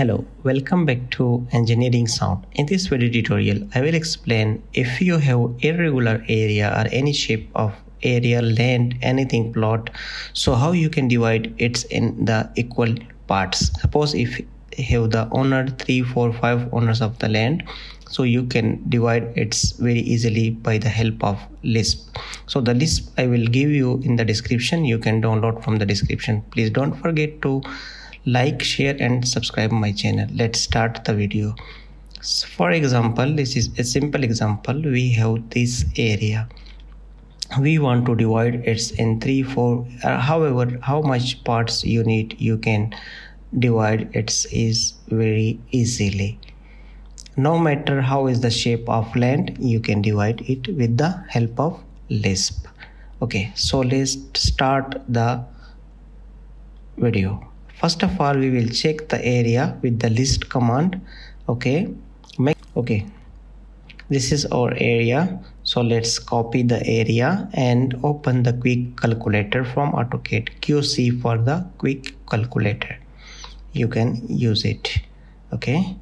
Hello, welcome back to Engineering Sound. In this video tutorial, I will explain if you have irregular area or any shape of area, land, anything plot, so how you can divide it in the equal parts. Suppose if you have the owner, three, four, five owners of the land, so you can divide it very easily by the help of Lisp. So the Lisp I will give you in the description. You can download from the description. Please don't forget to like share and subscribe my channel. Let's start the video. So for example this is a simple example. We have this area. We want to divide it in three four uh, however how much parts you need you can divide it is very easily. No matter how is the shape of land you can divide it with the help of lisp. Okay so let's start the video first of all we will check the area with the list command okay? Make okay. This is our area. So let's copy the area and open the quick calculator from AutoCAD. QC for the quick calculator. You can use it okay?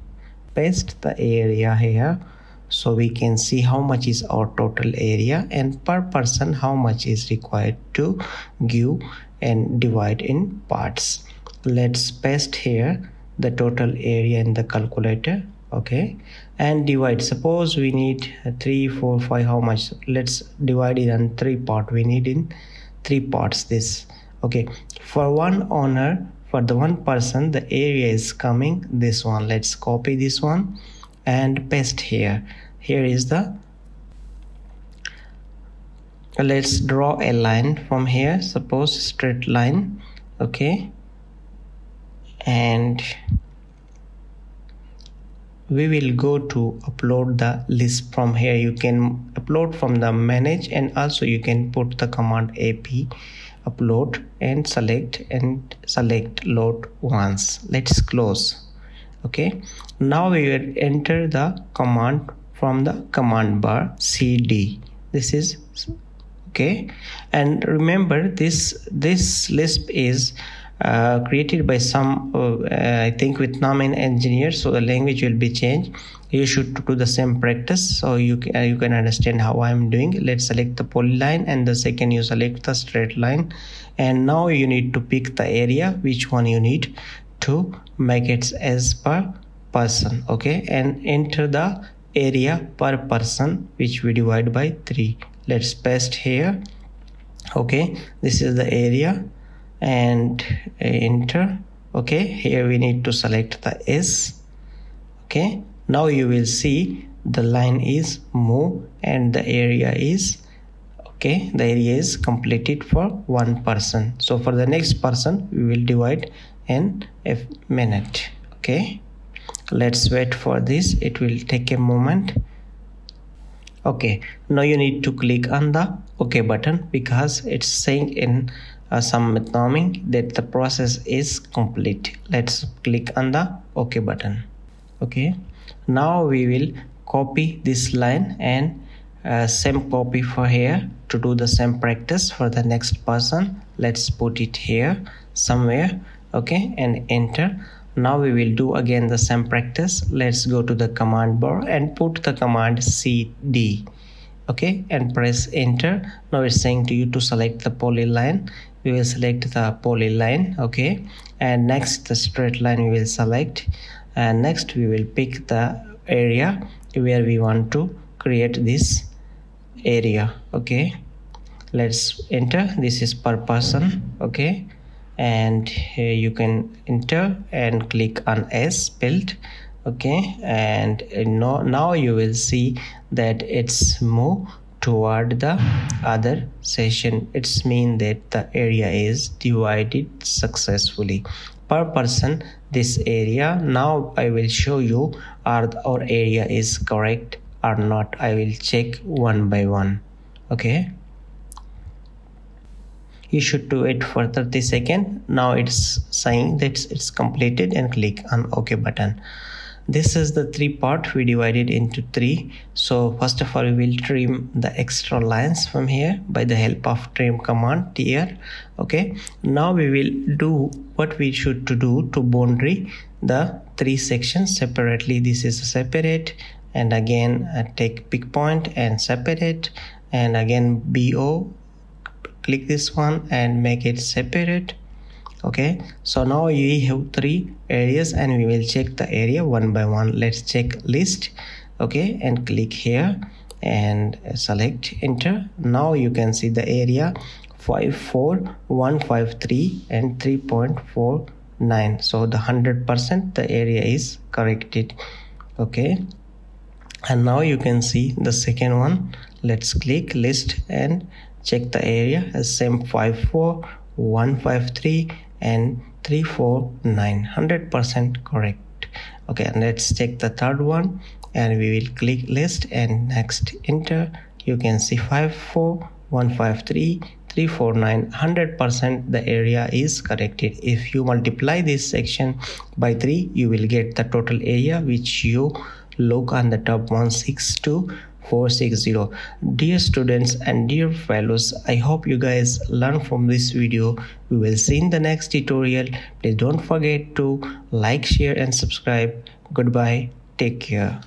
Paste the area here so we can see how much is our total area and per person how much is required to give and divide in parts let's paste here the total area in the calculator okay? And divide. Suppose we need three four five how much? Let's divide it in three part. We need in three parts this okay? For one owner for the one person the area is coming this one. Let's copy this one and paste here. Here is the let's draw a line from here. Suppose straight line okay and we will go to upload the lisp from here. You can upload from the manage and also you can put the command ap upload and select and select load once. Let's close. Okay. Now we will enter the command from the command bar cd this is okay. And remember this this lisp is uh, created by some uh, I think Vietnamese engineers so the language will be changed. You should do the same practice so you can, uh, you can understand how I'm doing. Let's select the polyline and the second you select the straight line. And now you need to pick the area which one you need to make it as per person okay? And enter the area per person which we divide by 3 let's paste here okay? This is the area and enter. Okay here we need to select the s. Okay now you will see the line is move and the area is okay the area is completed for one person. So for the next person we will divide in a minute. Okay let's wait for this. It will take a moment okay now you need to click on the ok button because it's saying in uh, some metnoming that the process is complete. Let's click on the ok button. Okay now we will copy this line and uh, same copy for here to do the same practice for the next person. Let's put it here somewhere. Okay and enter now we will do again the same practice. Let's go to the command bar and put the command cd okay? And press enter. Now it's saying to you to select the polyline. We will select the polyline okay? And next the straight line we will select. And next we will pick the area where we want to create this area okay? Let's enter. This is per person okay and here you can enter and click on s build. Okay and now now you will see that it's move toward the other session. It's mean that the area is divided successfully. Per person this area now i will show you are our area is correct or not. I will check one by one. Okay you should do it for 30 seconds now it's saying that it's completed and click on ok button. This is the three part. We divided into three. So first of all we will trim the extra lines from here by the help of trim command here okay. Now we will do what we should to do to boundary the three sections separately. This is separate. And again uh, take pick point and separate. And again bo click this one and make it separate. Okay so now we have three areas and we will check the area one by one. Let's check list. Okay and click here and select enter. Now you can see the area 54153 and 3.49 so the 100 percent the area is corrected. Okay and now you can see the second one. Let's click list and check the area as same 54153 and 349 100 percent correct. Okay and let's check the third one and we will click list and next enter. You can see 54153 349 100% the area is corrected. If you multiply this section by 3 you will get the total area which you look on the top 162 460 dear students and dear fellows i hope you guys learn from this video. We will see in the next tutorial. Please don't forget to like share and subscribe. Goodbye. Take care